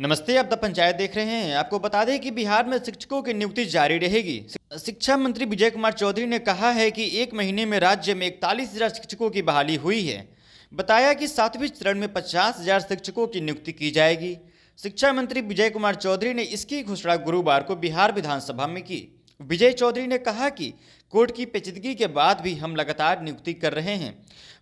नमस्ते, आप द पंचायत देख रहे हैं। आपको बता दें कि बिहार में शिक्षकों की नियुक्ति जारी रहेगी। शिक्षा मंत्री विजय कुमार चौधरी ने कहा है कि एक महीने में राज्य में इकतालीस हज़ार शिक्षकों की बहाली हुई है। बताया कि सातवें चरण में पचास हज़ार शिक्षकों की नियुक्ति की जाएगी। शिक्षा मंत्री विजय कुमार चौधरी ने इसकी घोषणा गुरुवार को बिहार विधानसभा में की। विजय चौधरी ने कहा कि कोर्ट की पेचीदगी के बाद भी हम लगातार नियुक्ति कर रहे हैं।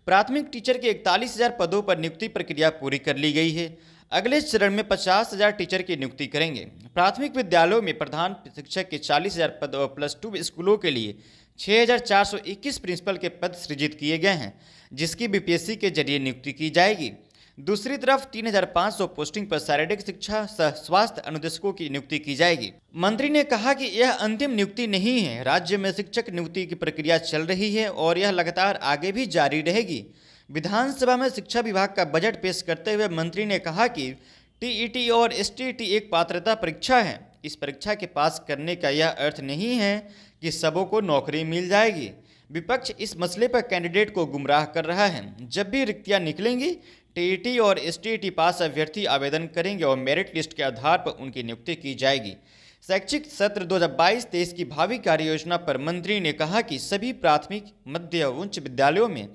प्राथमिक टीचर के इकतालीस हज़ार पदों पर नियुक्ति प्रक्रिया पूरी कर ली गई है। अगले चरण में पचास हज़ार टीचर की नियुक्ति करेंगे। प्राथमिक विद्यालयों में प्रधान शिक्षक के चालीस हज़ार पद और प्लस टू स्कूलों के लिए छः हज़ार चार सौ इक्कीस प्रिंसिपल के पद सृजित किए गए हैं जिसकी बीपीएससी के ज़रिए नियुक्ति की जाएगी। दूसरी तरफ़ 3,500 पोस्टिंग पर शारीरिक शिक्षा सह स्वास्थ्य अनुदेशकों की नियुक्ति की जाएगी। मंत्री ने कहा कि यह अंतिम नियुक्ति नहीं है। राज्य में शिक्षक नियुक्ति की प्रक्रिया चल रही है और यह लगातार आगे भी जारी रहेगी। विधानसभा में शिक्षा विभाग का बजट पेश करते हुए मंत्री ने कहा कि टीईटी और एसटीईटी एक पात्रता परीक्षा है। इस परीक्षा के पास करने का यह अर्थ नहीं है कि सबों को नौकरी मिल जाएगी। विपक्ष इस मसले पर कैंडिडेट को गुमराह कर रहा है। जब भी रिक्तियाँ निकलेंगी, टीईटी और एसटीईटी पास अभ्यर्थी आवेदन करेंगे और मेरिट लिस्ट के आधार पर उनकी नियुक्ति की जाएगी। शैक्षिक सत्र 2022-23 की भावी कार्य योजना पर मंत्री ने कहा कि सभी प्राथमिक, मध्य उच्च विद्यालयों में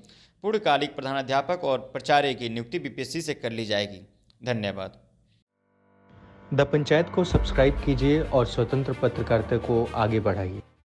पूर्णकालिक प्रधानाध्यापक और प्राचार्य की नियुक्ति बीपीएससी से कर ली जाएगी। धन्यवाद। द पंचायत को सब्सक्राइब कीजिए और स्वतंत्र पत्रकारिता को आगे बढ़ाइए।